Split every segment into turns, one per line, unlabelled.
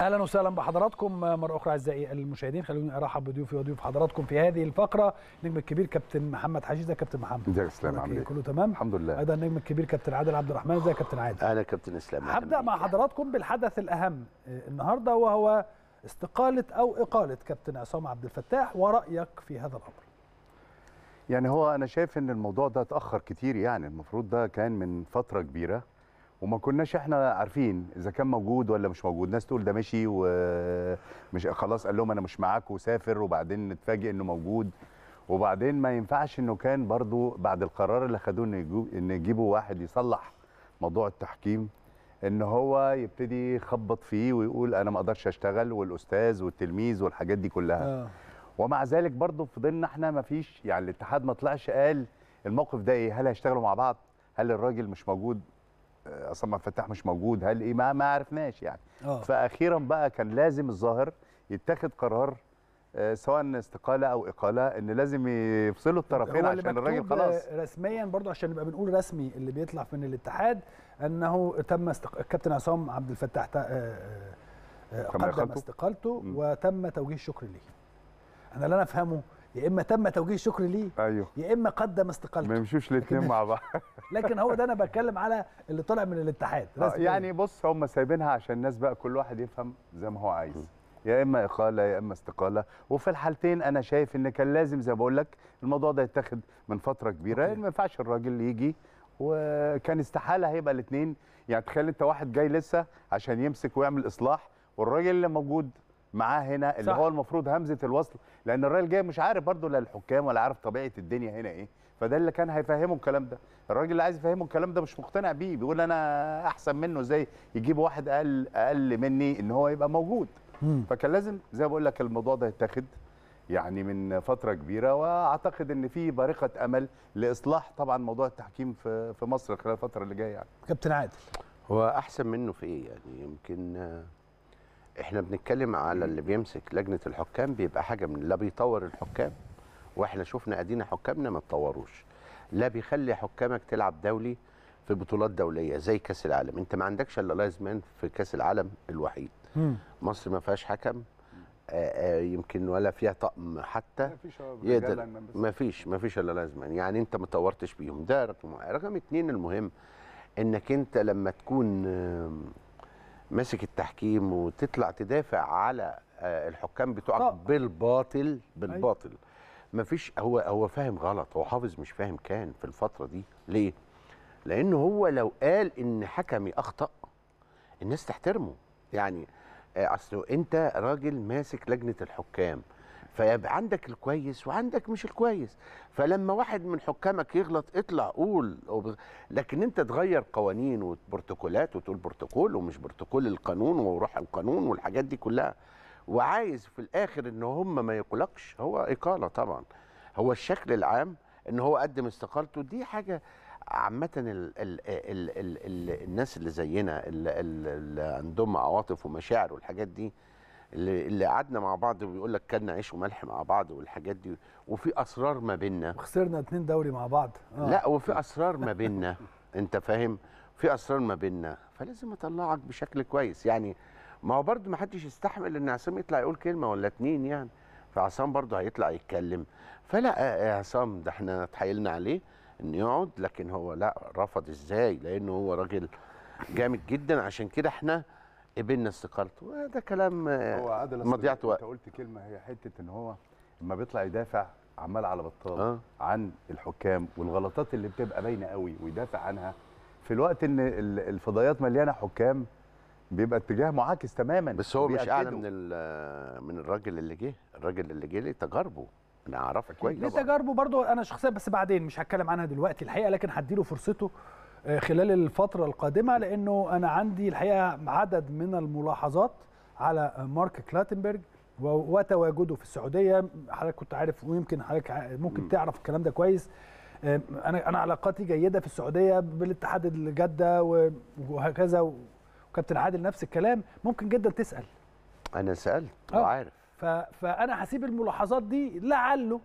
أهلا وسهلا بحضراتكم مرة أخرى أعزائي المشاهدين خلوني أرحب بضيوفي وضيوف حضراتكم في هذه الفقرة. النجم الكبير كابتن محمد حشيش يا كابتن محمد
إزيك يا
إسلام؟
عامل
إيه؟
إيه؟
كله تمام؟
الحمد لله.
أيضا النجم الكبير كابتن عادل عبد الرحمن. إزيك يا كابتن عادل؟
أهلا كابتن
إسلام.
هبدأ.
مع حضراتكم بالحدث الأهم النهارده وهو استقالة أو إقالة كابتن عصام عبد الفتاح ورأيك في هذا الأمر.
يعني هو أنا شايف إن الموضوع ده اتاخر كتير يعني. المفروض ده كان من فترة كبيرة. وما كناش إحنا عارفين إذا كان موجود ولا مش موجود. ناس تقول ده مشي ومش خلاص قال لهم أنا مش معاك وسافر وبعدين نتفاجئ إنه موجود. وبعدين ما ينفعش إنه كان برضو بعد القرار اللي خدوه إن يجيبوا واحد يصلح موضوع التحكيم إن هو يبتدي يخبط فيه ويقول أنا ما أقدرش أشتغل والأستاذ والتلميذ والحاجات دي كلها.
آه.
ومع ذلك برضه فضلنا إحنا ما فيش يعني الاتحاد ما طلعش قال الموقف ده إيه؟ هل هيشتغلوا مع بعض؟ هل الراجل مش موجود؟ عصام عبد الفتاح مش موجود. هل إيه؟ ما ما عرفناش يعني.
آه.
فاخيرا بقى كان لازم الظاهر يتخذ قرار آه، سواء استقالة أو إقالة إن لازم يفصلوا الطرفين عشان الراجل خلاص.
آه، رسميا برضو عشان نبقى بنقول رسمي اللي بيطلع من الاتحاد أنه تم استق... الكابتن عصام عبد الفتاح تا- آه، آه، قدم؟ استقالته. وتم توجيه الشكر ليه. أنا اللي أنا أفهمه يا إما تم توجيه الشكر ليه
أيوه.
يا إما قدم
ما
استقالته
يمشوش الاثنين مع بعض.
لكن هو ده أنا بتكلم على اللي طالع من الاتحاد
آه،. يعني بص هم سايبينها عشان الناس بقى كل واحد يفهم زي ما هو عايز. يا إما إقالة يا إما استقالة. وفي الحالتين أنا شايف إن كان لازم زي ما بقول لك الموضوع ده يتاخد من
فترة
كبيرة. ما ينفعش الراجل يجي وكان استحالة هيبقى الاثنين يعني تخيل أنت واحد جاي لسه عشان يمسك ويعمل إصلاح والراجل اللي موجود معاه هنا اللي
صح.
هو المفروض همزة الوصل لأن الراجل جاي مش عارف برضه لا الحكام ولا عارف طبيعة الدنيا هنا إيه. فده اللي كان هيفهمه الكلام ده. الراجل اللي عايز يفهمه الكلام ده مش مقتنع بيه بيقول أنا أحسن منه إزاي يجيب واحد أقل أقل مني إن هو يبقى موجود.
مم.
فكان لازم زي ما بقول لك الموضوع ده يتاخد يعني من فترة كبيرة وأعتقد إن في بارقة أمل لإصلاح طبعا موضوع التحكيم في في مصر خلال الفترة اللي جاية يعني.
كابتن عادل.
هو أحسن منه في إيه يعني؟ يمكن إحنا بنتكلم على اللي بيمسك لجنة الحكام بيبقى حاجة من لا بيطور الحكام وإحنا شفنا أدينا حكامنا ما اتطوروش. لا بيخلي حكامك تلعب دولي في بطولات دولية زي كأس العالم. انت ما عندكش إلا لايزمان في كأس العالم الوحيد.
مم.
مصر ما فيهاش حكم آه، آه، يمكن ولا فيها طقم حتى. يقدر ما فيش ما فيش إلا لازما يعني انت ما طورتش بيهم. ده رقم رقم اتنين المهم انك انت لما تكون ماسك التحكيم وتطلع تدافع على آه، الحكام بتوعك
طبعا.
بالباطل بالباطل. ما فيش هو هو فاهم غلط هو حافظ مش فاهم كان في الفترة دي. ليه؟ لأنه هو لو قال إن حكمي أخطأ الناس تحترمه. يعني آه، أصل أنت راجل ماسك لجنة الحكام. فيبقى عندك الكويس وعندك مش الكويس. فلما واحد من حكامك يغلط اطلع قول لكن انت تغير قوانين وبروتوكولات وتقول بروتوكول ومش بروتوكول القانون وروح القانون والحاجات دي كلها. وعايز في الآخر إن هم ما يقولكش هو إقالة طبعا. هو الشكل العام إن هو قدم استقالته دي حاجة عامة ال ال ال ال ال الناس اللي زينا اللي عندهم عواطف ومشاعر والحاجات دي اللي, اللي قعدنا مع بعض وبيقول لك كلنا عيش وملح مع بعض والحاجات دي. وفي أسرار ما بيننا.
خسرنا اتنين دوري مع بعض. آه.
لا وفي أسرار ما بيننا. أنت فاهم؟ في أسرار ما بيننا. فلازم أطلعك بشكل كويس. يعني ما هو برضه ما حدش يستحمل إن عصام يطلع يقول كلمة ولا اتنين يعني. فعصام برضه هيطلع يتكلم. فلا يا عصام ده إحنا اتحايلنا عليه انه يقعد. لكن هو لا رفض إزاي؟ لأنه هو راجل جامد جدا. عشان كده إحنا قبلنا استقالته. ده كلام آه،
هو عادل أصل
مضيعة
انت
وقت.
قلت كلمة هي حتة إن هو لما بيطلع يدافع عمال على بطال
آه.
عن الحكام والغلطات اللي بتبقى باينة قوي ويدافع عنها. في الوقت إن ال- الفضائيات مليانة حكام بيبقى اتجاه معاكس تماما
بس هو مش
أعلى.
من ال- من الراجل اللي جه. الراجل اللي جه ليه تجاربه أنا أعرفه كويس.
ليه تجاربه برضو أنا شخصيا بس بعدين مش هتكلم عنها دلوقتي الحقيقة لكن هديله فرصته آه، خلال الفترة القادمة لأنه أنا عندي الحقيقة عدد من الملاحظات على مارك كلاتنبرج وتواجده في السعودية. حضرتك كنت عارف ويمكن حضرتك ممكن
مم.
تعرف الكلام ده كويس. آه، أنا أنا علاقاتي جيدة في السعودية بالاتحاد الجدة و- وهكذا وكابتن عادل نفس الكلام. ممكن جدا تسأل.
أنا سألت
آه.
وعارف.
ف... فأنا هسيب الملاحظات دي لعله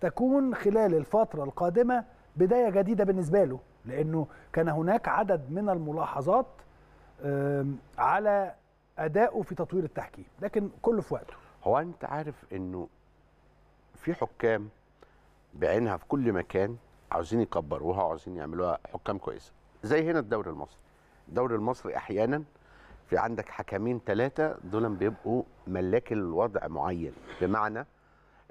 تكون خلال الفترة القادمة بداية جديدة بالنسبة له. لأنه كان هناك عدد من الملاحظات على اداؤه في تطوير التحكيم لكن كله في وقته.
هو أنت عارف إنه في حكام بعينها في كل مكان عاوزين يكبروها وعاوزين يعملوها حكام كويسة. زي هنا الدوري المصري. الدوري المصري أحيانا في عندك حكمين ثلاثة دول بيبقوا ملاك الوضع معين. بمعنى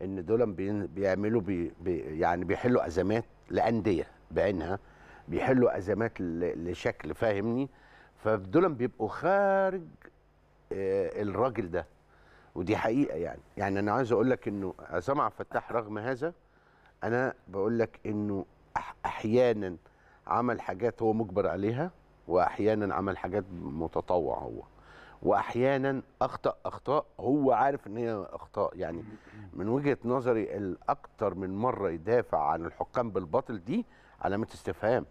إن دول بيعملوا بي بي يعني بيحلوا أزمات لأندية بعينها. بيحلوا أزمات لشكل فاهمني؟ فدول بيبقوا خارج آه، الراجل ده. ودي حقيقة يعني. يعني أنا عايز أقول لك إنه عصام عبد الفتاح رغم هذا؟ أنا بقول لك إنه أحيانا عمل حاجات هو مجبر عليها واحيانا عمل حاجات متطوع هو. واحيانا أخطأ اخطاء هو عارف إن هي أخطاء. يعني من وجهة نظري الاكثر من مرة يدافع عن الحكام بالباطل دي علامة استفهام.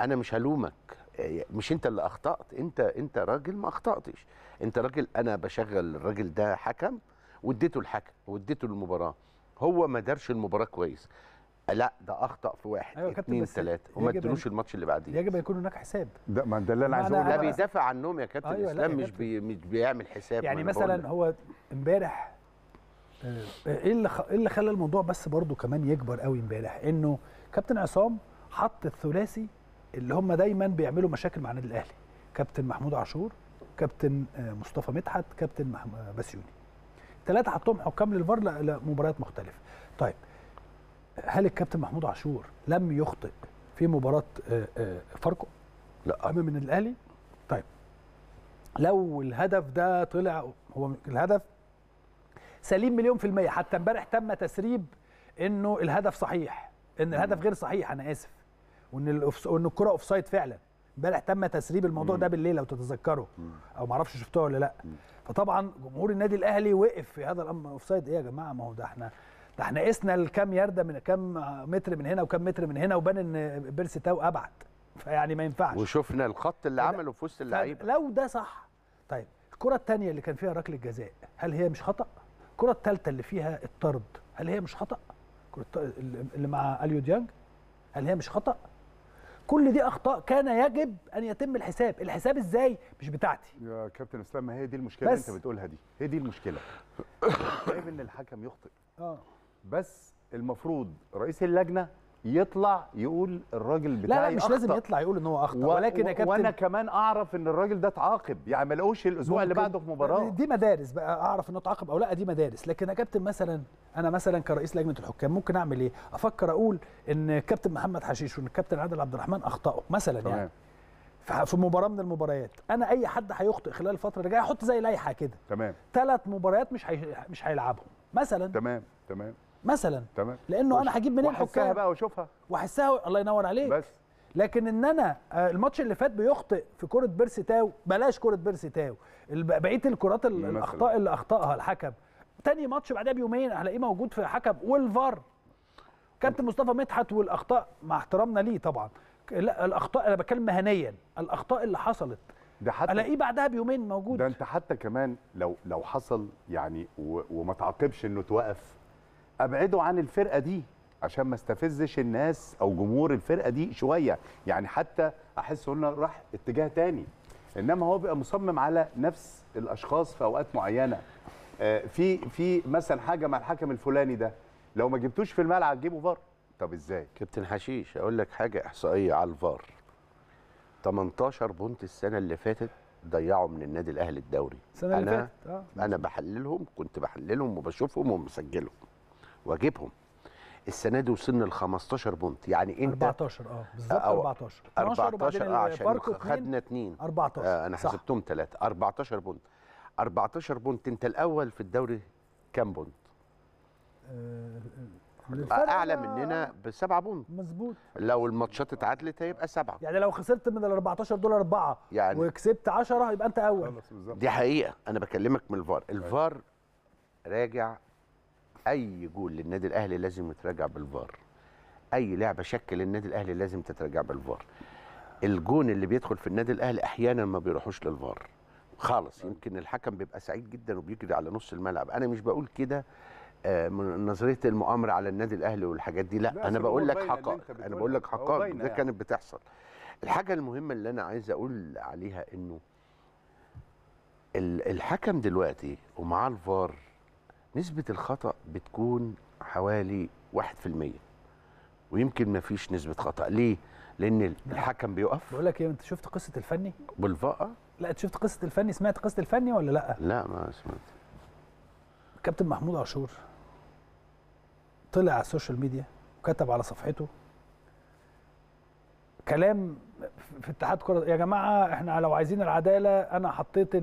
أنا مش هلومك. مش أنت اللي أخطأت أنت أنت راجل ما أخطأتش. أنت راجل أنا بشغل الراجل ده حكم واديته الحكم واديته المباراة. هو ما دارش المباراة كويس. لا ده أخطأ في واحد
أيوة يا كابتن،
اتنين
بس
تلاتة. وما ادلوش الماتش اللي بعديه.
يجب أن يكون هناك حساب.
ده ما ده اللي أنا عايز أقوله.
لا. بيدافع عنهم يا كابتن
أيوة، لا
اسلام
يا
مش. بي مش بيعمل حساب.
يعني مثلا. هو امبارح آه، إيه اللي خ- إيه اللي خلى الموضوع بس برضو كمان يكبر قوي امبارح؟ إنه كابتن عصام حط الثلاثي اللي هم دايما بيعملوا مشاكل مع النادي الأهلي. كابتن محمود عاشور كابتن آه، مصطفى مدحت كابتن آه، بسيوني ثلاثة حطهم حكام للفار لمباريات مختلفة. طيب هل الكابتن محمود عاشور لم يخطئ في مباراة آه، فاركو؟
لا.
أمام النادي الأهلي؟ طيب لو الهدف ده طلع هو الهدف سليم مليون في المية. حتى امبارح تم تسريب إنه الهدف صحيح. إن الهدف غير صحيح أنا آسف. وإن وإن الكرة offside فعلا. امبارح تم تسريب الموضوع ده بالليل لو تتذكروا أو ما أعرفش شفتوه ولا لأ. فطبعا جمهور النادي الأهلي وقف في هذا الأمر. offside إيه يا جماعة؟ ما هو ده إحنا ده إحنا قسنا الكام ياردة من كام متر من هنا وكام متر من هنا وبان إن بيرسي تاو أبعد. فيعني ما ينفعش.
وشفنا الخط اللي عمله في وسط اللعيبة.
لو ده صح. طيب الكرة الثانية اللي كان فيها ركلة جزاء هل هي مش خطأ؟ الكرة الثالثة اللي فيها الطرد هل هي مش الت- اللي مع أليو ديانج هل هي مش خطأ؟ كل دي أخطاء كان يجب أن يتم الحساب، الحساب إزاي؟ مش بتاعتي.
يا كابتن إسلام ما هي دي المشكلة اللي. أنت بتقولها دي؟ هي دي المشكلة. شايف ان الحكم يخطئ.
آه.
بس المفروض رئيس اللجنة يطلع يقول الراجل
لا
بتاعي
لا مش لازم
أخطأ.
يطلع يقول إن هو أخطأ.
و-
ولكن يا كابتن
وأنا كمان أعرف إن الراجل ده اتعاقب. يعني ما لقوش الأسبوع اللي بعده في مباراة.
دي مدارس بقى أعرف إنه اتعاقب أو لا دي مدارس. لكن يا كابتن مثلا أنا مثلا كرئيس لجنة الحكام ممكن أعمل إيه؟ أفكر أقول إن كابتن محمد حشيش وإن الكابتن عادل عبد الرحمن أخطأوا مثلا يعني.
تمام.
في في مباراة من المباريات. أنا أي حد هيخطئ خلال الفترة اللي جاية أحط زي لائحة كده.
تمام.
ثلاث مباريات مش هي... مش هيلعبهم. مثلا
تمام تمام.
مثلا.
تمام.
لأنه أنا هجيب منين
وأحسها
حكام؟
بقى وأشوفها.
وأحسها الله ينور عليك.
بس.
لكن إن أنا آه، الماتش اللي فات بيخطئ في كرة بيرسي تاو بلاش كرة بيرسي تاو بقية الكرات. الأخطاء اللي أخطأها الحكم. تاني ماتش بعدها بيومين هلاقيه موجود في حكم والفار. كابتن مصطفى مدحت والأخطاء مع احترامنا ليه طبعا. لا الأخطاء أنا بتكلم مهنيا. الأخطاء اللي حصلت.
ده حتى
الاقيه بعدها بيومين موجود.
ده أنت حتى كمان لو لو حصل يعني وما تعاقبش إنه توقف أبعده عن الفرقة دي عشان ما استفزش الناس أو جمهور الفرقة دي شوية. يعني حتى أحس إنه راح اتجاه تاني. إنما هو بيبقى مصمم على نفس الأشخاص في أوقات معينة. آه، في في مثلا حاجة مع الحكم الفلاني ده. لو ما جبتوش في الملعب جيبه فار. طب إزاي؟
كابتن حشيش أقول لك حاجة إحصائية على الفار. 18 بونت السنة اللي فاتت ضيعوا من النادي الأهلي الدوري.
السنة اللي
أنا
فاتت آه.
أنا بحللهم كنت بحللهم وبشوفهم ومسجلهم. واجيبهم السنة دي وصلنا ل 15 point. يعني انت
14 آه بالظبط
أو-
14 12
14
وبعدين
آه، عشان خدنا اثنين
14
آه أنا
صح.
حسبتهم ثلاثة 14 point. 14 point انت الأول في الدوري كام point؟
آه، الفرق أعلى
مننا بسبعة point.
مظبوط.
لو الماتشات اتعادلت هيبقى سبعة.
يعني لو خسرت من ال 14 دول أربعة
يعني
وكسبت 10 يبقى أنت أول.
بالظبط.
دي حقيقة. أنا بكلمك من الفار. الفار راجع أي جول للنادي الأهلي لازم يتراجع بالفار. أي لعبة شكل النادي الأهلي لازم تتراجع بالفار. الجون اللي بيدخل في النادي الأهلي أحيانا ما بيروحوش للفار. خالص يمكن الحكم بيبقى سعيد جدا وبيجري على نص الملعب. أنا مش بقول كده آه، من نظرية المؤامرة على النادي الأهلي والحاجات دي لا,
أنا
بقول لك حقائق
أنا.
بقول لك حقائق ده
يعني.
كانت بتحصل. الحاجة المهمة اللي أنا عايز أقول عليها إنه ال- الحكم دلوقتي ومعاه الفار نسبة الخطأ بتكون حوالي 1% ويمكن ما فيش نسبة خطأ. ليه؟ لأن الحكم بيقف.
بقول لك إيه أنت شفت قصة الفني؟
بالفقة
لا أنت شفت قصة الفني؟ سمعت قصة الفني ولا لأ؟
لا ما سمعت.
كابتن محمود عاشور طلع على ال social media وكتب على صفحته كلام في اتحاد كرة. يا جماعة إحنا لو عايزين العدالة أنا حطيت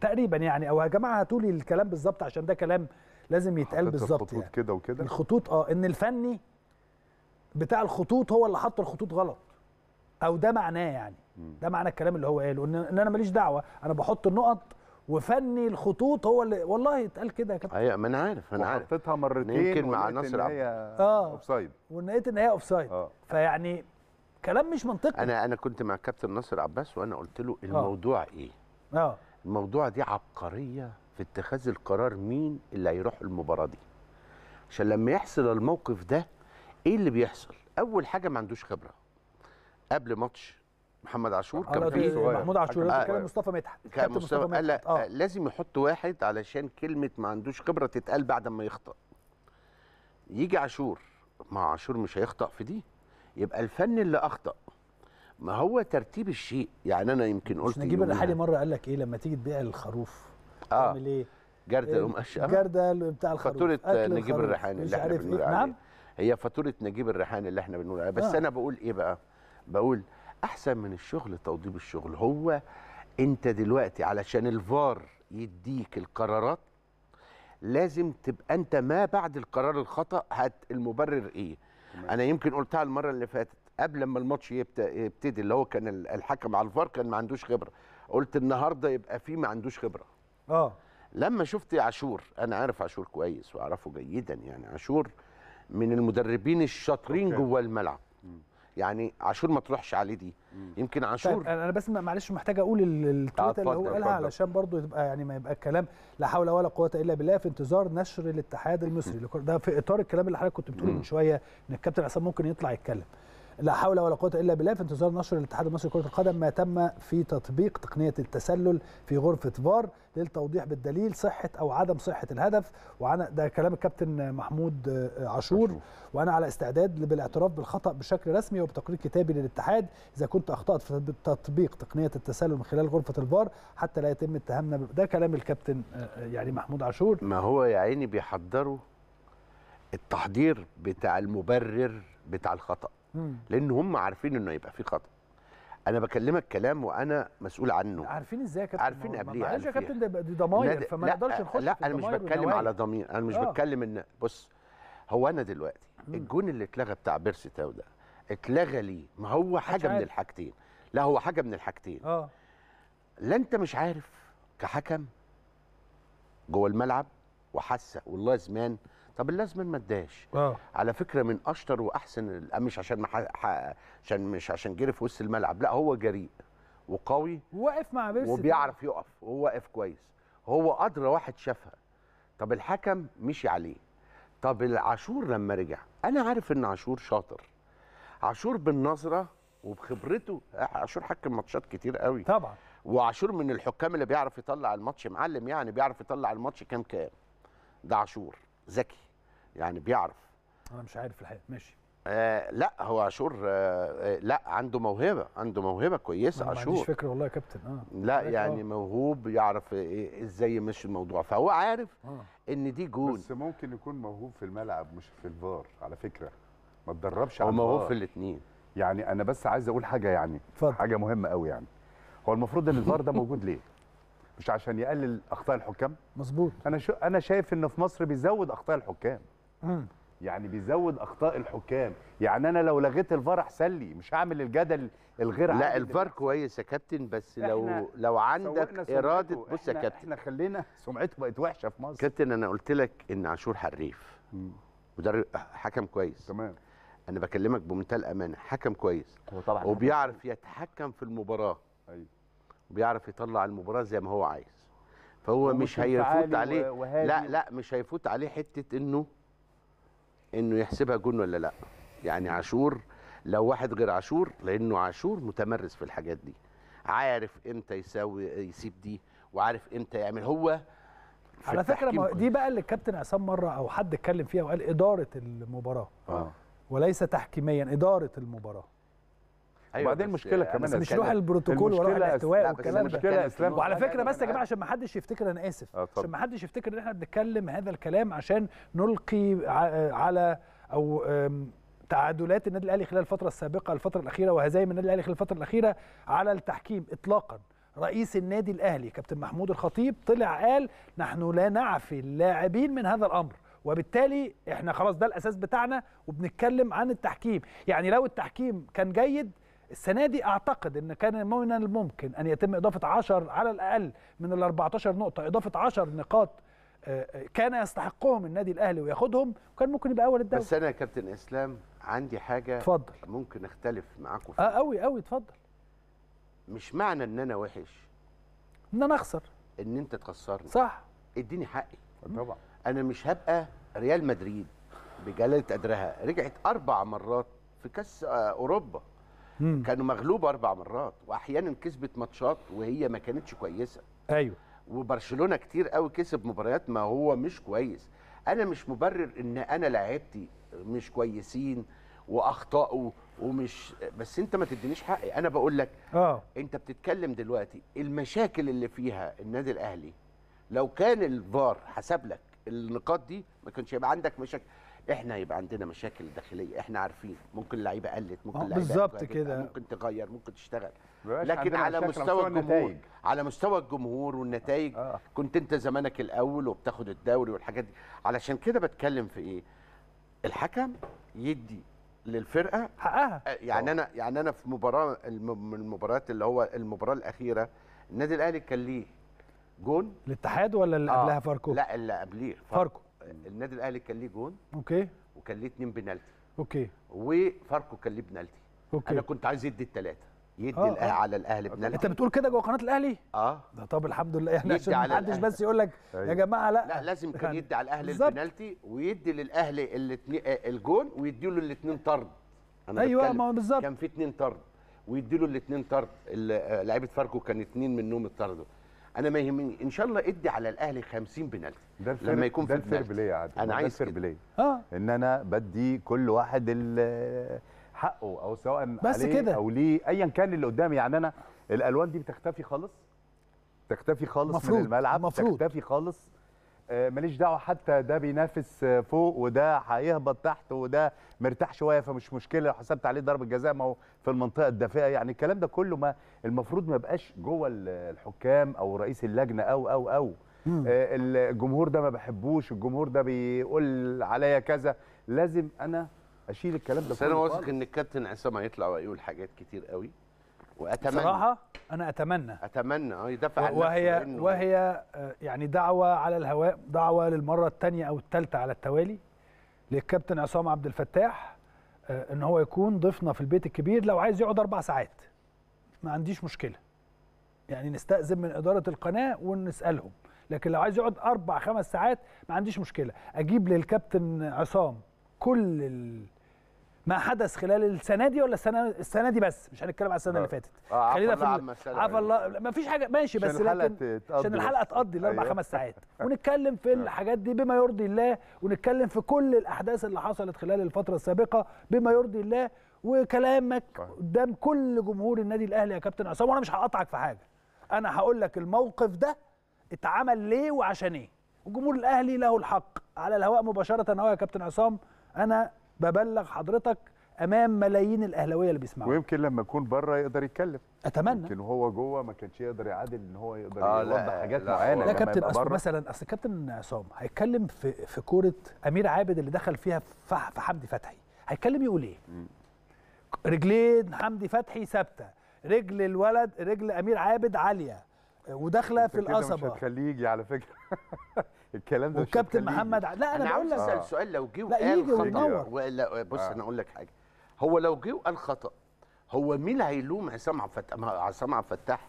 تقريبا يعني أو يا جماعة هاتوا لي الكلام بالظبط عشان ده كلام لازم يتقال بالظبط
الخطوط
يعني.
كده وكده؟
الخطوط آه إن الفني بتاع الخطوط هو اللي حط الخطوط غلط. أو ده معناه يعني. ده معنى الكلام اللي هو قاله إن إن أنا ماليش دعوة أنا بحط النقط وفني الخطوط هو اللي والله اتقال كده يا كابتن.
أيوة ما أنا عارف أنا عارف.
وحطيتها مرتين
يمكن مع ناصر عبد-
آه.
offside
ولقيت إن هي offside
آه.
فيعني كلام مش منطقي.
أنا أنا كنت مع كابتن ناصر عباس وأنا قلت له الموضوع إيه؟
آه.
الموضوع دي عبقرية. في اتخاذ القرار مين اللي هيروح المباراة دي. عشان لما يحصل الموقف ده إيه اللي بيحصل؟ أول حاجة ما عندوش خبرة. قبل ماتش محمد عاشور
آه،
كان في
صغير.
محمود عاشور
صغير.
كلام مصطفى مدحت.
كان قال
مدحت.
لا لازم يحط واحد علشان كلمة ما عندوش خبرة تتقال بعد ما يخطأ. يجي عاشور. ما عاشور مش هيخطأ في دي. يبقى الفن اللي أخطأ. ما هو ترتيب الشيء. يعني أنا يمكن قلت
نجيب الرحالي مرة قال لك إيه؟ لما تيجي تبيع الخروف.
آه.
تعمل إيه؟
جردل ومقشة
جردل بتاع الخروف.
فاتورة
أكل
نجيب. الريحاني اللي إحنا
عارف
بنقول
إيه.
عليه.
نعم
هي فاتورة نجيب الريحاني اللي إحنا بنقول عليها. بس
آه.
أنا بقول إيه بقى؟ بقول أحسن من الشغل توضيب الشغل هو أنت دلوقتي علشان الفار يديك القرارات لازم تبقى أنت ما بعد القرار الخطأ هت المبرر إيه؟ أنا يمكن قلتها المرة اللي فاتت قبل ما الماتش يبت- يبتدي اللي هو كان ال- الحكم على الفار كان ما عندوش خبرة. قلت النهارده يبقى في ما عندوش خبرة.
آه.
لما شفت عاشور أنا عارف عاشور كويس وأعرفه جيدا يعني عاشور من المدربين الشاطرين. جوه الملعب. يعني عاشور ما تروحش عليه دي. يمكن عاشور
طيب أنا بس معلش محتاج أقول ال- التويتة اللي هو قالها. علشان برضو يبقى يعني ما يبقى الكلام لا حول ولا قوة إلا بالله في انتظار نشر الاتحاد المصري. ده في إطار الكلام اللي حضرتك كنت بتقوله من شوية إن الكابتن عصام ممكن يطلع يتكلم. لا حول ولا قوة إلا بالله في انتظار نشر الاتحاد المصري لكرة القدم ما تم في تطبيق تقنية التسلل في غرفة فار للتوضيح بالدليل صحة أو عدم صحة الهدف وأنا ده كلام الكابتن محمود آه، عاشور. وأنا على استعداد بالاعتراف بالخطأ بشكل رسمي وبتقرير كتابي للاتحاد إذا كنت أخطأت في تطبيق تقنية التسلل من خلال غرفة الفار حتى لا يتم اتهامنا ده كلام الكابتن آه، يعني محمود عاشور
ما هو يا عيني بيحضروا التحضير بتاع المبرر بتاع الخطأ
مم.
لأن هم عارفين إنه يبقى في خطأ. أنا بكلمك كلام وأنا مسؤول عنه.
عارفين إزاي يا كابتن؟
عارفين قبليه،
معلش يا كابتن. ده- دي ضماير فما
لا،
نقدرش نخش
لا أنا مش بتكلم. على ضمير أنا مش
آه.
بتكلم إن بص هو أنا دلوقتي الجون اللي اتلغى بتاع بيرسي تاو ده اتلغى ليه؟ ما هو حاجة من. الحاجتين. لا هو حاجة من الحاجتين.
آه.
لا أنت مش عارف. كحكم جوه الملعب وحاسة والله زمان طب اللازمان ما اداش
آه.
على فكرة من أشطر وأحسن مش عشان. عشان مش عشان جري في وسط الملعب لا هو جريء وقوي
واقف مع بيرسي
وبيعرف يقف وهو واقف كويس. هو أدرى واحد شافها. طب الحكم مشي عليه. طب العاشور لما رجع أنا عارف إن عاشور شاطر. عاشور بالنظرة وبخبرته عاشور حكم ماتشات كتير قوي.
طبعا.
وعاشور من الحكام اللي بيعرف يطلع الماتش معلم يعني بيعرف يطلع الماتش كام كام. ده عاشور. ذكي يعني بيعرف.
أنا مش عارف الحقيقة. ماشي.
آه لا هو عاشور آه آه لا عنده موهبة عنده موهبة كويسة
أنا ما عنديش
عاشور
فكرة والله يا كابتن. آه.
لا يعني
آه.
موهوب يعرف إيه إزاي يمشي الموضوع. فهو عارف
آه.
إن دي جون.
بس ممكن يكون موهوب في الملعب مش في الفار على فكرة. ما اتدربش
هو
على
موهوب
الفار.
في الاثنين
يعني أنا بس عايز أقول حاجة يعني
اتفضل.
حاجة مهمة قوي يعني. هو المفروض إن الفار ده موجود ليه؟ مش عشان يقلل أخطاء الحكام؟
مظبوط.
أنا شو أنا شايف انه في مصر بيزود أخطاء الحكام. يعني بيزود أخطاء الحكام. يعني أنا لو لغيت الفار احسن لي مش هعمل الجدل الغير
لا الفار كويس يا كابتن بس لو لو عندك. إرادة بص يا كابتن.
إحنا خلينا سمعته بقت وحشة في مصر.
كابتن أنا قلت لك إن عاشور حريف. مدرب حكم كويس.
تمام.
أنا بكلمك بمنتهى الأمانة حكم كويس.
هو طبعا
وبيعرف يتحكم في المباراة.
أيوة.
وبيعرف يطلع المباراة زي ما هو عايز. فهو مش هيفوت عليه. لا لا مش هيفوت عليه حتة إنه إنه يحسبها جون ولا لأ. يعني عاشور لو واحد غير عاشور لأنه عاشور متمرس في الحاجات دي. عارف إمتى يساوي يسيب دي وعارف إمتى يعمل. هو في
على
فكرة
ما. دي بقى اللي الكابتن عصام مرة أو حد اتكلم فيها وقال إدارة المباراة.
آه.
وليس تحكيميا إدارة المباراة.
وبعدين
بس
المشكلة
أنا
كمان
بس مش روح البروتوكول وروح الاحتواء والكلام ده
اسلام
وعلى
فكرة
بس يا
جماعة.
عشان ما حدش يفتكر أنا آسف
آه،.
عشان ما حدش يفتكر إن إحنا بنتكلم هذا الكلام عشان نلقي على أو تعادلات النادي الأهلي خلال الفترة السابقة الفترة الأخيرة وهزايم النادي الأهلي خلال الفترة الأخيرة على التحكيم اطلاقا رئيس النادي الأهلي كابتن محمود الخطيب طلع قال نحن لا نعفي اللاعبين من هذا الأمر وبالتالي إحنا خلاص ده الأساس بتاعنا وبنتكلم عن التحكيم يعني لو التحكيم كان جيد السنة دي أعتقد إن كان من الممكن أن يتم إضافة 10 على الأقل من ال 14 نقطة إضافة 10 نقاط آه، آه، كان يستحقهم النادي الأهلي وياخدهم وكان ممكن يبقى أول الدوري.
بس أنا يا كابتن إسلام عندي حاجة
اتفضل.
ممكن أختلف معاكم
آه
فيها
قوي قوي اتفضل.
مش معنى إن أنا وحش.
إن أنا أخسر.
إن أنت تخسرني.
صح.
إديني حقي.
طبعا.
أنا مش هبقى ريال مدريد بجلالة قدرها. رجعت أربع مرات في كأس آه، أوروبا.
مم.
كانوا مغلوبه أربع مرات واحيانا كسبت ماتشات وهي ما كانتش كويسة.
أيوه.
وبرشلونة كتير قوي كسب مباريات ما هو مش كويس. أنا مش مبرر إن أنا لعيبتي مش كويسين وأخطأوا ومش بس أنت ما تدينيش حقي. أنا بقول لك
آه.
أنت بتتكلم دلوقتي المشاكل اللي فيها النادي الأهلي لو كان الفار حسب لك النقاط دي ما كانش يبقى عندك مشاكل. إحنا هيبقى عندنا مشاكل داخلية إحنا عارفين. ممكن اللعيبة قلت ممكن
آه،
اللعيبة
بالظبط كده.
ممكن تغير ممكن تشتغل. لكن على مستوى الجمهور. على مستوى الجمهور والنتائج
آه.
كنت أنت زمانك الأول وبتاخد الدوري والحاجات دي. علشان كده بتكلم في إيه؟ الحكم يدي للفرقة
حقها.
يعني أنا يعني أنا في مباراة الم- من المباريات اللي هو المباراة الأخيرة النادي الأهلي كان ليه جون.
الاتحاد ولا اللي
آه،
قبلها فاركو؟
لا اللي قبليه
فاركو.
النادي الأهلي كان ليه جون
okay.
وكان ليه اتنين بنالتي.
okay.
وفاركو كان ليه بنالتي.
okay.
أنا كنت عايز يدي الثلاثه يدي
آه، آه.
على الأهلي
أنت
بنالتي
بتقول كده جوه قناة الأهلي؟
آه.
ده طب الحمد لله. يعني
يدي
عشان ما
على
حدش. بس يقول لك يا
أيوة.
جماعة لا.
لا لازم كان
يعني
يدي على
الأهلي.
البنالتي ويدي للأهلي الاتنين آه، الجون ويدي له الاثنين طرد.
أنا
أيوه.
ما هو بالظبط.
كان في اثنين طرد. ويدي له الاثنين طرد آه، لعيبة فاركو كان اثنين منهم اتطردوا. أنا ما يهمني. إن شاء الله إدي على الأهلي 50 بنالتي.
ده ال fair
لما يكون
ده
في
ال
fair.
play يا ده
عايز
ال
fair.
play.
آه.
إن أنا بدي كل واحد حقه أو سواء
بس
عليه
كده.
أو ليه ايا كان اللي قدامي. يعني أنا الألوان دي بتختفي خالص؟ تختفي خالص
مفروض،
من الملعب؟
مفروض.
تختفي خالص؟ آه، ماليش دعوة حتى ده بينافس آه، فوق وده هيهبط تحت وده مرتاح شوية فمش مشكلة. لو حسبت عليه ضربة جزاء ما هو في المنطقة الدافئة. يعني الكلام ده كله ما المفروض ما يبقاش جوه ال- الحكام أو رئيس اللجنة أو أو
أو.
آه، الجمهور ده ما بحبوش الجمهور ده بيقول عليا كذا. لازم أنا أشيل الكلام ده
بس أنا
كله
واثق. إن الكابتن عصام هيطلع ويقول حاجات كتير قوي. وأتمنى.
بصراحة أنا أتمنى.
أتمنى آه يدافع
وهي وهي آه، يعني دعوة على الهواء دعوة للمرة الثانية أو الثالثه على التوالي للكابتن عصام عبد الفتاح آه، إن هو يكون ضيفنا في البيت الكبير لو عايز يقعد أربع ساعات. ما عنديش مشكلة. يعني نستأذن من إدارة القناة ونسألهم. لكن لو عايز يقعد أربع خمس ساعات ما عنديش مشكلة. أجيب للكابتن عصام كل ال... ما حدث خلال السنة دي ولا السنة السنة دي بس؟ مش هنتكلم على السنة اللي فاتت.
آه عفى
خلينا في. عفى الله ما فيش حاجة ماشي بس لكن عشان
الحلقة.
تقضي الأربع
أيوة.
خمس ساعات. ونتكلم في الحاجات دي بما يرضي الله ونتكلم في كل الأحداث اللي حصلت خلال الفترة السابقة بما يرضي الله. وكلامك
صحيح.
قدام كل جمهور النادي الأهلي يا كابتن عصام وأنا مش هقطعك في حاجة. أنا هقول لك الموقف ده اتعمل ليه وعشان إيه. وجمهور الأهلي له الحق. على الهواء مباشرة. أهو يا كابتن عصام أنا ببلغ حضرتك أمام ملايين الأهلاوية اللي بيسمعوا
ويمكن لما يكون بره يقدر يتكلم.
أتمنى.
يمكن وهو جوه ما كانش يقدر يعادل إن هو يقدر
آه،
يوضح حاجات معينة.
هو-
لا كابتن
بره.
مثلا أصل كابتن عصام هيتكلم في في كورة أمير عابد اللي دخل فيها في في حمدي فتحي. هيتكلم يقول إيه؟ رجلين حمدي فتحي ثابتة. رجل الولد رجل أمير عابد عالية.
وداخلة
في
كده مش
القصبة.
هتخليه يجي على فكرة. الكلام ده
والكابتن
هتخليه
محمد ع... لا أنا,
أنا
بقول لك
أسأل
آه.
سؤال لو جه
لا،
وقال
وينور.
ولا بص
آه.
أنا أقول لك حاجة هو لو جه وقال خطأ هو مين هيلوم عصام عبد الفتاح ما عصام عبد الفتاح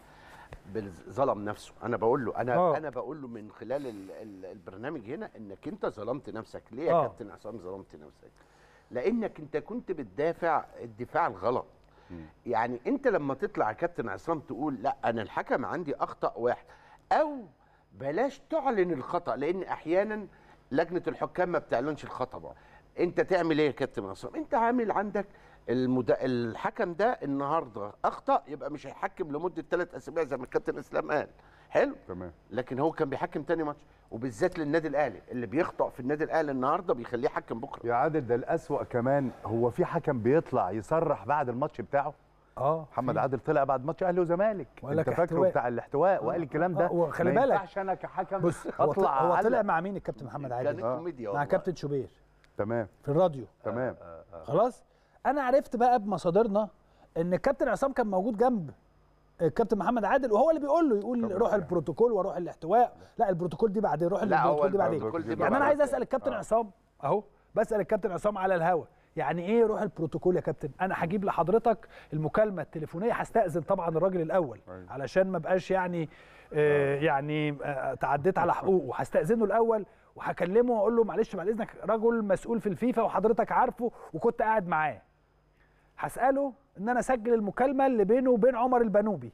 ظلم نفسه أنا بقول له أنا
آه.
أنا بقول له من خلال ال ال البرنامج هنا إنك أنت ظلمت نفسك ليه يا
آه.
كابتن عصام ظلمت نفسك لأنك أنت كنت بتدافع الدفاع الغلط يعني أنت لما تطلع يا كابتن عصام تقول لأ أنا الحكم عندي أخطأ واحد أو بلاش تعلن الخطأ لأن أحيانا لجنة الحكام ما بتعلنش الخطأ أنت تعمل إيه يا كابتن عصام؟ أنت عامل عندك المد... الحكم ده النهارده أخطأ يبقى مش هيحكم لمدة ثلاث أسابيع زي ما الكابتن إسلام قال. حلو؟
تمام.
لكن هو كان بيحكم تاني ماتش وبالذات للنادي الأهلي. اللي بيخطأ في النادي الأهلي النهارده بيخليه يحكم بكرة.
يا عادل ده الأسوأ كمان هو في حكم بيطلع يصرح بعد الماتش بتاعه؟
آه
محمد. عادل طلع بعد ماتش أهلي وزمالك
وقال
أنت
لك
فاكره. بتاع الاحتواء وقال الكلام ده
آه، وخلي
ما
بالك.
ينفعش أنا كحكم
بص
أطلع
هو. طلع مع مين الكابتن محمد عادل
آه.
كوميديا
مع. كابتن شوبير
تمام
في الراديو
تمام
خلاص أنا عرفت بقى بمصادرنا إن الكابتن عصام كان موجود جنب الكابتن محمد عادل وهو اللي بيقول له يقول. روح البروتوكول وأروح الاحتواء لا البروتوكول دي بعدين روح البروتوكول دي بعدين
البروتوكول دي
يعني
أنا
عايز. أسأل الكابتن
آه.
عصام أهو بسأل الكابتن عصام على الهوا يعني إيه روح البروتوكول يا كابتن؟ أنا هجيب لحضرتك المكالمة التليفونية هستأذن طبعا الراجل الأول
أيوة.
علشان ما بقاش يعني آه يعني آه تعديت على حقوقه. هستأذنه الأول وهكلمه وأقول له معلش بعد إذنك رجل مسؤول في الفيفا وحضرتك عارفه وكنت قاعد معاه. هسأله إن أنا أسجل المكالمة اللي بينه وبين عمر البنوبي.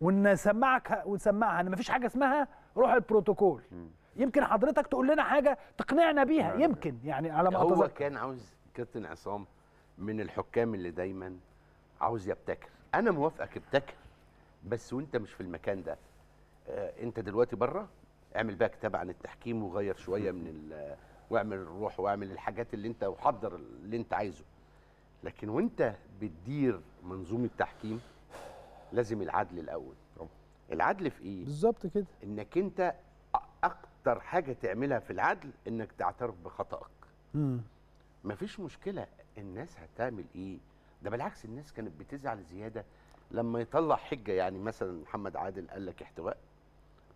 وإن نسمعك ونسمعها إن مفيش حاجة اسمها روح البروتوكول. يمكن حضرتك تقول لنا حاجة تقنعنا بيها. يمكن يعني على ما
هو
أتذكر.
كان عاوز كابتن عصام من الحكام اللي دايما عاوز يبتكر. أنا موافقك ابتكر. بس وأنت مش في المكان ده. آه أنت دلوقتي بره اعمل بقى كتاب عن التحكيم وغير شوية من ال- واعمل الروح واعمل الحاجات اللي أنت وحضر اللي أنت عايزه. لكن وأنت بتدير منظومة تحكيم لازم العدل الأول.
طبعا.
العدل في إيه؟
بالظبط كده.
إنك أنت أكتر حاجة تعملها في العدل إنك تعترف بخطأك.
مم.
مفيش مشكلة. الناس هتعمل إيه؟ ده بالعكس الناس كانت بتزعل زيادة لما يطلع حجة. يعني مثلا محمد عادل قال لك احتواء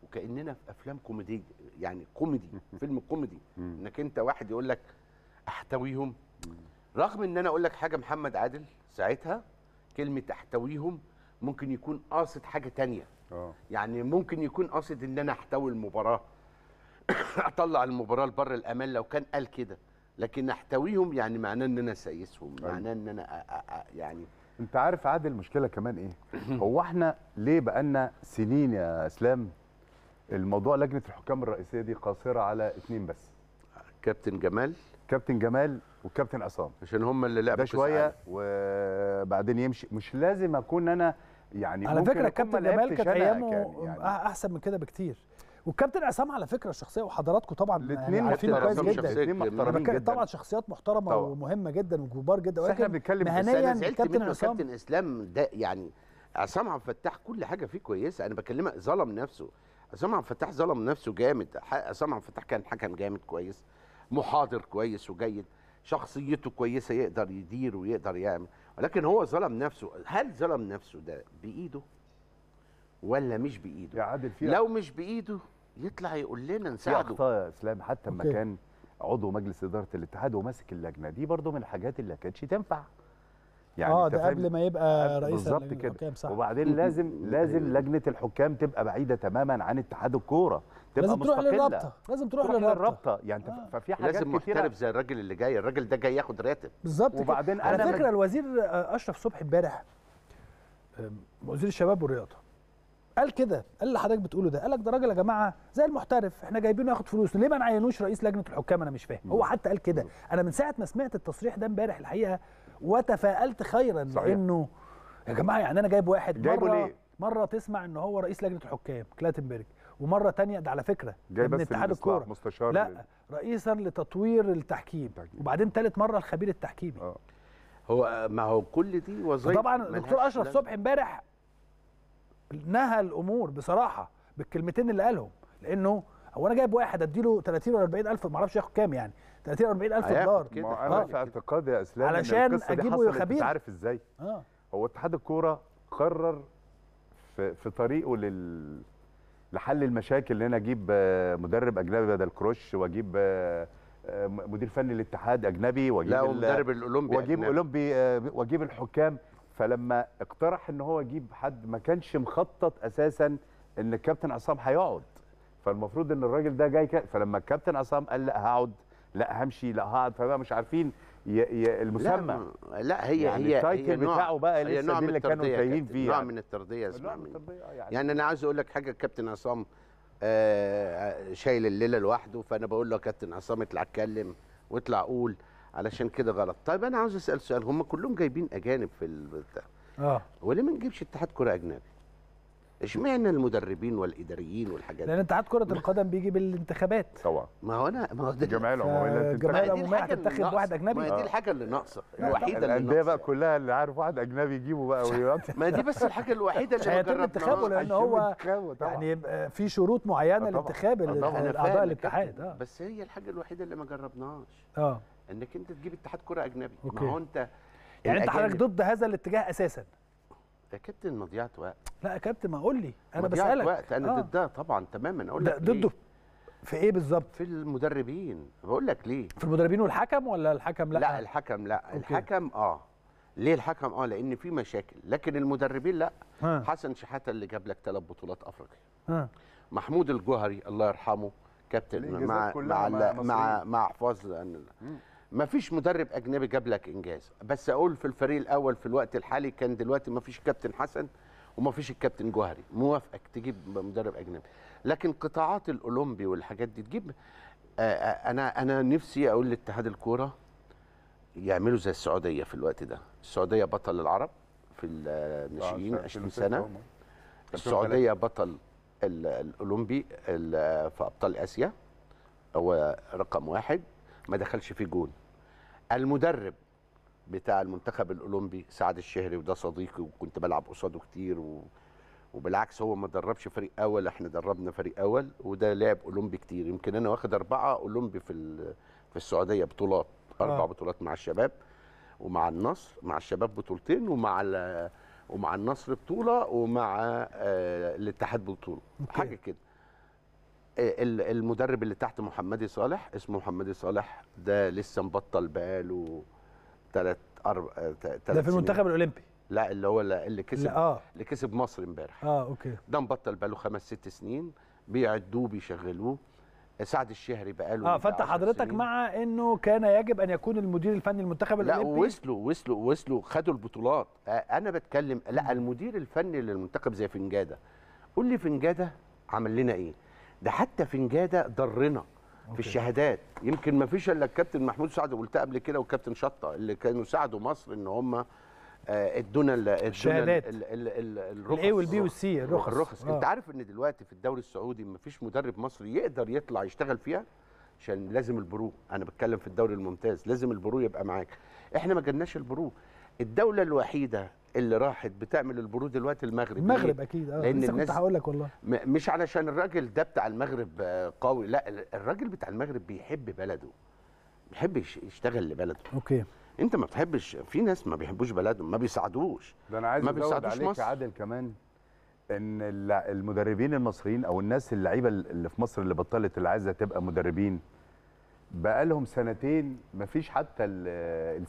وكأننا في أفلام كوميدي يعني كوميدي فيلم كوميدي. إنك أنت واحد يقول لك أحتويهم. رغم إن أنا أقول لك حاجة محمد عادل ساعتها كلمة أحتويهم ممكن يكون قاصد حاجة تانية.
آه.
يعني ممكن يكون قاصد إن أنا أحتوي المباراة. أطلع المباراة لبر الامان لو كان قال كده. لكن احتويهم يعني معناه إن أنا سايسهم
أيوة.
معناه إن أنا يعني
أنت عارف عادل المشكلة كمان إيه؟ هو إحنا ليه بقالنا سنين يا إسلام الموضوع لجنة الحكام الرئيسية دي قاصرة على اتنين بس؟
كابتن جمال.
كابتن جمال وكابتن عصام.
عشان هم اللي لعبوا
ده
شوية.
وبعدين يمشي. مش لازم أكون أنا يعني
على
فكرة
الكابتن جمال كانت أيامه
كان يعني
أحسن من كده بكتير. والكابتن عصام على فكرة الشخصية وحضراتكم طبعا يعني عارفينه
كابتن
كويس جدا.
الاثنين
طبعا شخصيات محترمة
طبعا.
ومهمة جدا وكبار جدا.
بس إحنا
ولكن
بنتكلم
مهنيا
منه.
عصام
كابتن إسلام ده يعني عصام عبد الفتاح كل حاجة فيه كويسة. أنا بكلمك ظلم نفسه. عصام عبد الفتاح ظلم نفسه جامد. ح- عصام عبد الفتاح كان حكم جامد كويس. محاضر كويس وجيد. شخصيته كويسة يقدر يدير ويقدر يعمل. ولكن هو ظلم نفسه. هل ظلم نفسه ده بإيده؟ ولا مش
يا
بايده
عادل
لو مش بإيده يطلع يقول لنا
في
نساعده.
أخطاء يا إسلام حتى لما. كان عضو مجلس إدارة الاتحاد وماسك اللجنة. دي برضو من الحاجات اللي كانتش تنفع.
آه
أنت
ده؟ قبل ما يبقى رئيس
بالظبط كده.
الحكام، صح.
وبعدين لازم لازم لجنة الحكام تبقى بعيدة تماما عن اتحاد الكورة. تبقى
لازم تروح
مستقلة.
للرابطة. لازم تروح
تروح للرابطة. يعني
آه.
ففي حاجات
لازم محترف زي الراجل اللي جاي. الراجل ده جاي ياخد راتب.
بالظبط كده.
وبعدين
على
أنا
فكرة
مج-
الوزير آه، أشرف صبحي امبارح آم، وزير الشباب والرياضة قال كده قال اللي حضرتك بتقوله ده. قال لك ده راجل يا جماعة زي المحترف إحنا جايبينه ياخد فلوس. ليه ما نعينوش رئيس لجنة الحكام؟ أنا مش فاهم. هو حتى قال كده. أنا من ساعة ما سمعت التصريح ده امبارح الحقيقة وتفائلت خيرا
صحيح.
لأنه يا جماعة يعني أنا جايب واحد.
جايبه
مرة
ليه؟
مرة تسمع إن هو رئيس لجنة الحكام كلاتنبرج. ومرة تانية ده على فكرة
جاي
من
بس
اتحاد الكورة.
مستشار لل-
لا رئيسا لتطوير التحكيم.
التحكيم.
وبعدين ثالث مرة الخبير التحكيمي.
آه.
هو ما هو كل دي وظائف
طبعا الدكتور
أشرف.
صبحي امبارح نهى الأمور بصراحة بالكلمتين اللي قالهم لأنه هو أنا جايب واحد اديله 30 ولا 40 ألف ما أعرفش ياخد كام يعني 30 ولا 40 الف دولار.
ما
آه.
أنا في اعتقادي يا إسلام
علشان
حصلت
خبير.
انت عارف إزاي
آه
هو اتحاد الكورة قرر في, في طريقه لل لحل المشاكل إن أنا أجيب آه، مدرب أجنبي بدل كروش وأجيب آه، آه، مدير فني الاتحاد أجنبي وأجيب
لا ومدرب
الأولمبي
وأجيب.
أولمبي آه، وأجيب الحكام فلما اقترح إن هو يجيب حد ما كانش مخطط أساسا إن الكابتن عصام هيقعد. فالمفروض إن الراجل ده جاي كده فلما الكابتن عصام قال لأ هقعد لأ همشي لأ هقعد فبقى مش عارفين ي... ي...
لا,
المسمى
ما- لا هي
يعني
هي
التايتل
هي نوع-
بتاعه بقى لسه
نوع
دي
من
اللي كانوا
الترضية
تايهين
كابتن،
فيه
نوع
يعني.
من الترضية اسمع مني
يعني,
يعني أنا عاوز أقول لك حاجة الكابتن عصام آه، شايل الليلة لوحده فأنا بقول له يا كابتن عصام اطلع اتكلم واطلع قول. علشان كده غلط. طيب أنا عاوز أسأل سؤال هم كلهم جايبين أجانب في البتاع.
آه.
وليه ما نجيبش اتحاد كرة أجنبي؟ إشمعنى المدربين والإداريين والحاجات
لأن
دي
اتحاد كرة القدم بيجي بالانتخابات.
طبعا.
ما هو أنا ما هو ده
الجمعيه العموميه
دي اللي
هتنتخب
ناقصة.
واحد أجنبي؟
ما هي
آه.
دي الحاجة اللي ناقصه الوحيدة اللي
الأندية بقى كلها اللي عارف واحد أجنبي يجيبه بقى ويقعد.
ما دي بس الحاجة
الوحيدة
اللي
هيتم انتخابه لأن هو. يعني في شروط معينة
آه طبعا.
لانتخاب
آه طبعا.
أنا فاهم
أعضاء
يا
الاتحاد.
بس هي الحاجة الوحيدة اللي ما جربناهاش.
آه.
إنك أنت تجيب اتحاد كرة أجنبي.
أوكي.
ما هو أنت
يعني أنت حضرتك ضد هذا الاتجاه أساسا؟
يا كابتن مضيعة وقت.
لا يا كابتن ما قول لي.
أنا
بسألك.
وقت. أنا
آه.
ضدها طبعا تماما.
أقول
لك ليه؟
ضده في إيه بالظبط؟
في المدربين. بقول لك ليه.
في المدربين والحكم ولا الحكم لا,
لا, الحكم لا.
أوكي.
الحكم آه. ليه الحكم آه؟ لأن في مشاكل. لكن المدربين لا.
ها.
حسن شحاتة اللي جاب لك ثلاث بطولات أفريقيا.
ها.
محمود الجوهري الله يرحمه كابتن مع مع
مع
مع. مع حفاظ ما فيش مدرب أجنبي جاب لك إنجاز. بس أقول في الفريق الأول في الوقت الحالي كان دلوقتي ما فيش كابتن حسن وما فيش الكابتن جوهري. موافقك تجيب مدرب أجنبي. لكن قطاعات الأولمبي والحاجات دي تجيب آه، آه، أنا أنا نفسي أقول لاتحاد الكورة يعملوا زي السعودية في الوقت ده. السعودية بطل العرب في الناشئين 20 سنة. السعودية بطل ال- الأولمبي ال- في أبطال آسيا. هو رقم واحد. ما دخلش فيه جون المدرب بتاع المنتخب الأولمبي سعد الشهري وده صديقي وكنت بلعب قصاده كتير و... وبالعكس هو ما دربش فريق أول إحنا دربنا فريق أول وده لعب أولمبي كتير يمكن أنا واخد أربعة أولمبي في ال... في السعودية بطولات أربع
آه.
آه. بطولات مع الشباب ومع النصر مع الشباب بطولتين ومع ال... ومع النصر بطولة ومع آه الاتحاد بطولة
أوكي.
حاجة كده المدرب اللي تحت محمدي صالح اسمه محمدي صالح ده لسه مبطل بقاله ثلاث أربع
ده في المنتخب الأولمبي؟
لا اللي هو اللي كسب
لا آه.
اللي كسب مصر امبارح.
آه أوكي.
ده مبطل بقاله خمس ست سنين بيعدوه بيشغلوه. سعد الشهري بقاله آه
فانت
10
حضرتك
سنين.
مع إنه كان يجب أن يكون المدير الفني المنتخب
لا
الأولمبي؟
وصلوا وصلوا وصلوا خدوا البطولات. آه، أنا بتكلم لا المدير الفني للمنتخب زي فنجادة. قول لي فنجادة عمل لنا إيه؟ ده حتى فنجاده ضرنا في الشهادات. يمكن ما فيش إلا الكابتن محمود سعد قلتها قبل كده والكابتن شطة اللي كانوا ساعدوا مصر إن هم إدونا ال- إدونا
الشهادات.
ال- ال- ال- الرخص.
ال A وال B وال C الرخص.
الرخص.
آه.
أنت عارف إن دلوقتي في الدوري السعودي ما فيش مدرب مصري يقدر يطلع يشتغل فيها؟ عشان لازم ال pro. أنا بتكلم في الدوري الممتاز. لازم ال pro يبقى معاك. إحنا ما جالناش ال pro. الدولة الوحيدة اللي راحت بتعمل ال pro دلوقتي المغرب.
المغرب؟ أكيد
آه.
لسه كنت
الناس-
هقول لك والله.
مش علشان الراجل ده بتاع المغرب آه، قوي لا ال- الراجل بتاع المغرب بيحب بلده بيحب يش- يشتغل لبلده.
okay.
أنت ما بتحبش في ناس ما بيحبوش بلدهم ما بيساعدوش.
ده أنا عايز
ما بيساعدوش
عليك
مصر.
يا عادل كمان إن المدربين المصريين أو الناس اللعيبة اللي في مصر اللي بطلت اللي عايزة تبقى مدربين بقالهم سنتين مفيش حتى ال-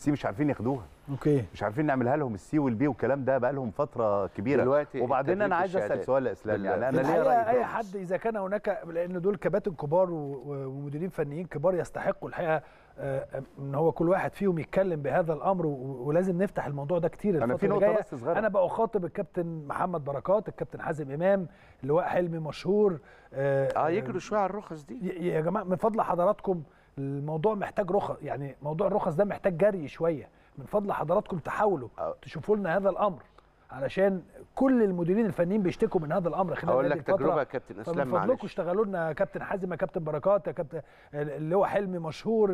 ال C C مش عارفين ياخدوها.
okay.
مش عارفين نعملها لهم ال C وال B والكلام ده بقالهم فترة كبيرة.
دلوقتي
وبعدين
أنا
عايز
أسأل.
سؤال يا
إسلام.
يعني أنا ليا
الحقيقة
راي أي.
حد إذا كان هناك لأن دول كباتن كبار ومديرين فنيين كبار يستحقوا الحقيقة آه، إن هو كل واحد فيهم يتكلم بهذا الأمر ولازم نفتح الموضوع ده كتير
أنا
الفترة
في
جاية
بس صغيرة.
أنا بخاطب الكابتن محمد بركات الكابتن حازم إمام اللواء حلمي مشهور
آه يجروا شوية على الرخص دي.
يا جماعة من فضل حضراتكم الموضوع محتاج رخص يعني موضوع الرخص ده محتاج جري شوية من فضل حضراتكم تحاولوا. تشوفوا لنا هذا الأمر علشان كل المديرين الفنيين بيشتكوا من هذا الأمر خلال
أقول
هذه
لك. تجربة يا كابتن إسلام
فضلكم
معلش
اشتغلوا لنا يا كابتن حازم يا كابتن بركات يا كابتن اللي هو حلمي مشهور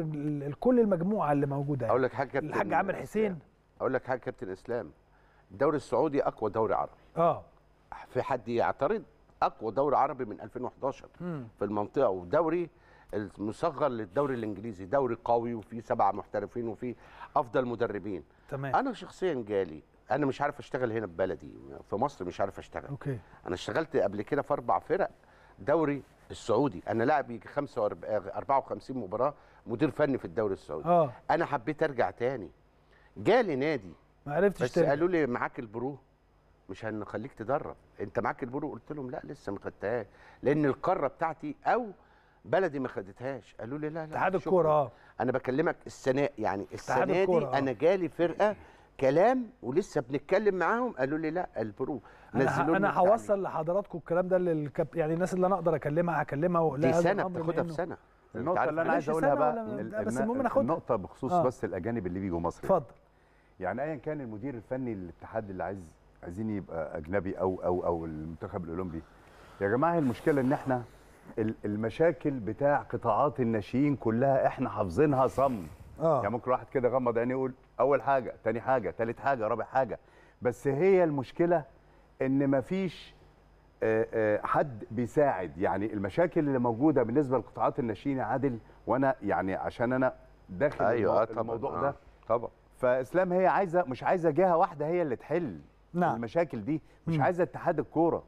كل المجموعة اللي موجودة
أقول لك حاجة كابتن
الحاج عامر. حسين
أقول لك حاجة كابتن إسلام الدوري السعودي أقوى دوري عربي
آه
في حد يعترض أقوى دوري عربي من 2011
مم.
في المنطقة ودوري المصغر للدوري الإنجليزي دوري قوي وفيه سبع محترفين وفيه أفضل مدربين.
تمام.
أنا شخصيا جالي أنا مش عارف أشتغل هنا في بلدي في مصر مش عارف أشتغل.
okay.
أنا اشتغلت قبل كده في أربع فرق دوري السعودي. أنا لاعب يجي 45 54 مباراة مدير فني في الدوري السعودي.
آه.
أنا حبيت أرجع تاني. جالي نادي.
ما عرفتش
بس
ترجع.
قالوا لي معاك ال pro. مش هنخليك تدرب. أنت معاك ال pro؟ قلت لهم لا لسه ما خدتهاش لأن القارة بتاعتي أو بلدي ما خدتهاش قالوا لي لا لا
اتحاد. الكورة آه
أنا بكلمك السنة يعني السنة دي
آه.
أنا جالي فرقة كلام ولسه بنتكلم معاهم قالوا لي لا البرو
أنا
أنا.
هوصل لحضراتكم الكلام ده للكاب يعني الناس اللي أنا أقدر أكلمها هكلمها ولا
دي
سنة
بتاخدها في
سنة
عارف
اللي
معلش
عايز أقولها
سنة
بقى
بس المهم ناخدها.
النقطة بخصوص
آه.
بس الأجانب اللي بيجوا مصر
اتفضل
يعني ايا كان المدير الفني للاتحاد اللي عايز عايزين يبقى أجنبي أو أو أو المنتخب الأولمبي يا جماعة المشكلة إن إحنا المشاكل بتاع قطاعات الناشئين كلها إحنا حافظينها صم.
آه.
يعني ممكن واحد كده غمض عينيه يقول أول حاجة تاني حاجة تالت حاجة رابع حاجة. بس هي المشكلة إن مفيش آه، آه، حد بيساعد. يعني المشاكل اللي موجودة بالنسبة لقطاعات الناشئين يا عادل وأنا يعني عشان أنا داخل
أيوه
المو-
آه طبعا
الموضوع
آه
ده.
طبعا.
فإسلام هي عايزة مش عايزة جهة واحدة هي اللي تحل
نعم.
المشاكل دي. مش
مم.
عايزة اتحاد الكورة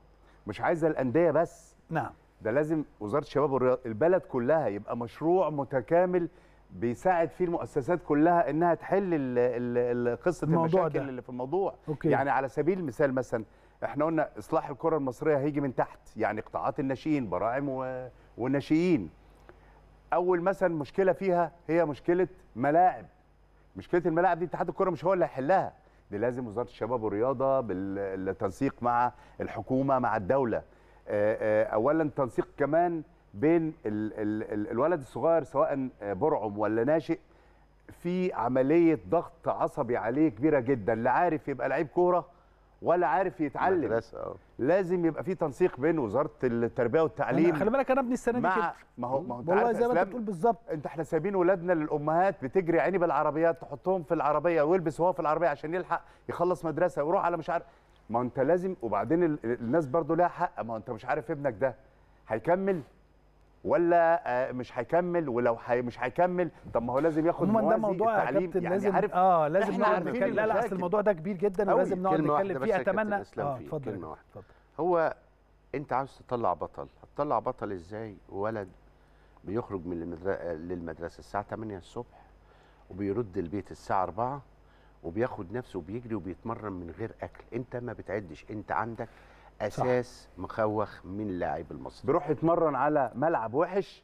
مش عايزة الأندية بس.
نعم.
ده لازم وزارة الشباب والرياضة البلد كلها يبقى مشروع متكامل بيساعد فيه المؤسسات كلها إنها تحل قصة
الموضوع
المشاكل
ده.
اللي في الموضوع.
أوكي.
يعني على سبيل المثال مثلا إحنا قلنا إصلاح الكرة المصرية هيجي من تحت يعني قطاعات الناشئين براعم و- والناشئين. أول مثلا مشكلة فيها هي مشكلة ملاعب. مشكلة الملاعب دي اتحاد الكرة مش هو اللي هيحلها. دي لازم وزارة الشباب والرياضة بالتنسيق مع الحكومة مع الدولة. اولا تنسيق كمان بين ال ال ال الولد الصغير سواء برعم ولا ناشئ في عملية ضغط عصبي عليه كبيرة جدا لا عارف يبقى لعيب كورة ولا عارف يتعلم.
مدرسة، آه.
لازم يبقى في تنسيق بين وزارة التربية والتعليم
خلي بالك أنا ابني السنة دي
مع
كده.
ما هو ما هو
والله زي ما
أنت
بتقول بالظبط.
أنت إحنا سايبين ولادنا للأمهات بتجري عيني بالعربيات تحطهم في العربية ويلبس وهو في العربية عشان يلحق يخلص مدرسة ويروح على مش عارف ما انت لازم وبعدين ال- الناس برضو لها حق. ما انت مش عارف ابنك ده هيكمل ولا آه، مش هيكمل؟ ولو حي مش هيكمل طب ما هو لازم ياخد
عموما ده
موازي
موضوع يا
التعليم.
كابتن
يعني
لازم
عارف
آه لازم
إحنا
نقعد نتكلم. لا لا
أصل.
الموضوع ده كبير جدا. ولازم نقعد نتكلم. فيه اتمنى
آه
اتفضل. كابتن،
واحدة.
اتفضل.
هو أنت عاوز تطلع بطل هتطلع بطل إزاي؟ ولد بيخرج من المدرسة للمدرسة الساعة 8 الصبح وبيرد البيت الساعة 4 وبياخد نفسه وبيجري وبيتمرن من غير أكل. أنت ما بتعدش. أنت عندك أساس مخوخ من اللاعب المصري.
بيروح يتمرن على ملعب وحش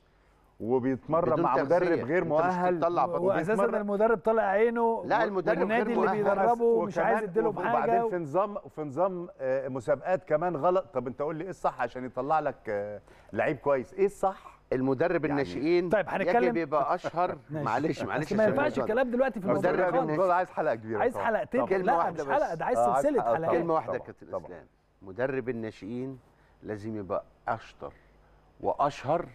وبيتمرن مع. مدرب غير مؤهل.
بتطلع.
واساسا المدرب طالع عينه
لا، المدرب
والنادي
غير
اللي. بيدربه مش عايز
وكمان-
يديلهم
وبعدين في نظام في نظام آه، مسابقات كمان غلط. طب أنت قول لي إيه الصح عشان يطلع لك آه، لعيب كويس؟ إيه الصح؟
المدرب
يعني-
الناشئين
طيب، هنتكلم-
يجب يبقى
أشهر.
معلش معلش
بس ما ينفعش. الكلام دلوقتي في الموضوع
مدرب
ده خالص
الموضوع ده عايز حلقة كبيرة
عايز. حلقتين.
كلمة
لا
واحدة
مش حلقه
بس.
ده عايز
آه،
سلسلة
حلقة.
حلقات
كلمة واحدة يا
طبعاً،
كابتن. اسلام مدرب الناشئين لازم يبقى أشطر وأشهر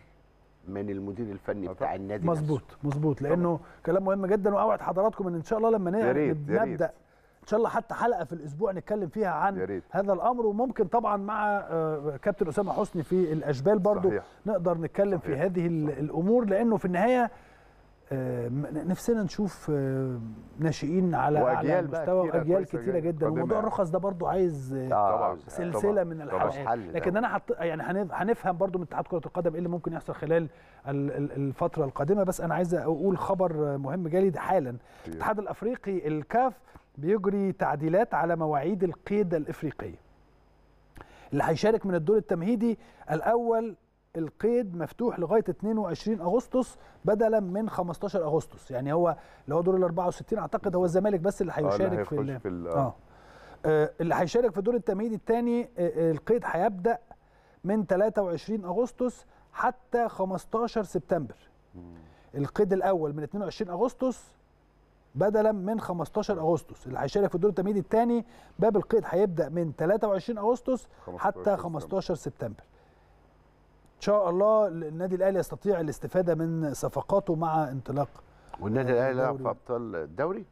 من المدير الفني
آه،
بتاع. النادي
مظبوط مظبوط لأنه كلام مهم جدا وأوعد حضراتكم إن ان شاء الله لما
يا ريت،
ن-
يا ريت.
نبدأ إن شاء الله حتى حلقة في الأسبوع نتكلم فيها عن
يا ريت.
هذا الأمر وممكن طبعا مع آه، كابتن أسامة حسني في الأشبال برضو
صحيح.
نقدر نتكلم في
صحيح.
هذه ال- الأمور لأنه في النهاية آه، نفسنا نشوف آه، ناشئين على اعلى مستوى
كتيرة
اجيال
كويسة
كتيرة
جدا
جدا وموضوع
يعني.
الرخص ده برضو عايز
طبعاً.
سلسلة
طبعاً.
من. الحلقات
حل
لكن. أنا حط يعني هنف- هنفهم برضو من اتحاد كرة القدم إيه اللي ممكن يحصل خلال ال- ال- الفترة القادمة بس أنا عايز أقول خبر مهم جالي حالا الاتحاد الأفريقي الكاف بيجري تعديلات على مواعيد القيد الافريقيه اللي هيشارك من الدور التمهيدي الأول القيد مفتوح لغاية 22 أغسطس بدلا من 15 أغسطس. يعني هو اللي هو دور ال 64 أعتقد هو الزمالك بس اللي
آه، اللي
هيشارك في,
هيخش
ال-
في ال- آه.
آه، اللي هيشارك في دور التمهيدي الثاني القيد هيبدأ من 23 أغسطس حتى 15 سبتمبر. القيد الأول من 22 أغسطس بدلا من 15 أغسطس. اللي هيشارك في الدور التمهيدي الثاني باب القيد هيبدأ من 23 أغسطس
15
حتى
سبتمبر.
15 سبتمبر. إن شاء الله النادي الأهلي يستطيع الاستفادة من صفقاته مع انطلاق
والنادي الأهلي يلعب. في أبطال الدوري؟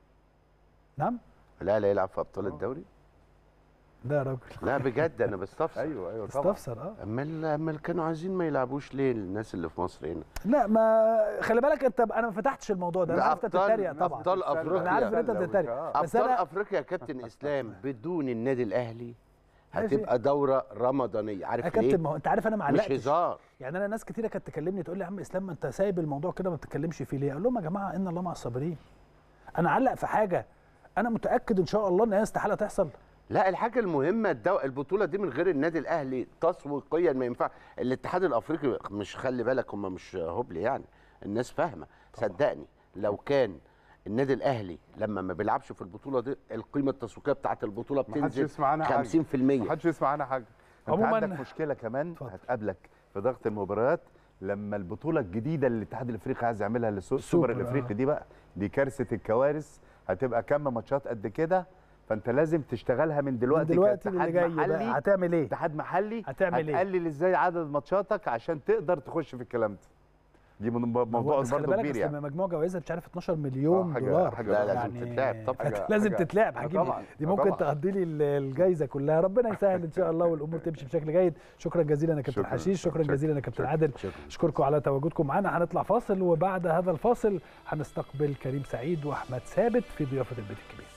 نعم.
الأهلي يلعب في أبطال الدوري؟
لا يا راجل.
لا بجد أنا بستفسر.
أيوه أيوه طبعا.
استفسر
آه. أما أما كانوا عايزين ما يلعبوش ليه الناس اللي في مصر هنا؟
لا ما خلي بالك أنت أنا ما فتحتش الموضوع ده.
أنا
عارف
أنت
بتتريق طبعا.
أبطال أفريقيا.
أنا عارف إن
أنت
بتتريق. أبطال
أفريقيا يا كابتن إسلام بدون النادي الأهلي
ماشي.
هتبقى دورة رمضانية.
يا
عارف
كابتن
ليه؟
ما هو أنت عارف أنا ما
مش هزار.
يعني أنا ناس كتيرة كانت تكلمني تقول لي يا عم إسلام ما أنت سايب الموضوع كده ما بتتكلمش فيه ليه؟ أقول لهم يا جماعة إن الله مع الصابرين. أنا علق في حاجة. أنا متأكد إن شاء الله إن هي استحالة تحصل.
لا الحاجة المهمة الدو... البطولة دي من غير النادي الأهلي تسويقيا ما ينفع. الاتحاد الأفريقي مش خلي بالك هم مش هبل يعني. الناس فاهمة. صدقني لو كان النادي الأهلي لما ما بيلعبش في البطولة دي القيمة التسويقية بتاعه
البطولة
بتنزل
يسمع عنها حاجة.
50%
ما حدش يسمع عنها حاجة. انت
عموماً-
عندك مشكلة كمان
اتفضل.
هتقابلك في ضغط المباريات لما البطولة الجديدة اللي الاتحاد الإفريقي عايز يعملها للسوبر
السوبر، الإفريقي.
دي بقى دي كارثة الكوارث. هتبقى كم ماتشات قد كده؟ فانت لازم تشتغلها من
من
دلوقتي
دلوقتي اللي
كاتحاد
جاي
محلي
بقى هتعمل إيه
اتحاد محلي
هتعمل إيه؟
هتقلل إزاي عدد ماتشاتك عشان تقدر تخش في الكلام ده دي من- موضوع برضه كبير يعني
مجموع جوائزها مش عارف 12 مليون
آه، حاجة-
دولار
حاجة
لا، لازم
يعني
تتلعب طبعاً.
حاجة-
لازم
حاجة-
تتلعب
آه،
حكيم
طبعاً.
دي
آه،
ممكن
طبعاً.
تقضي لي ال- الجايزة كلها ربنا يسهل إن شاء الله والأمور تمشي بشكل جيد شكرا جزيلا يا كابتن. حشيش شكرا
شكراً.
جزيلا يا كابتن. عادل. أشكركم على تواجدكم معنا هنطلع فاصل وبعد هذا الفاصل هنستقبل كريم سعيد وأحمد ثابت في ضيافة البيت الكبير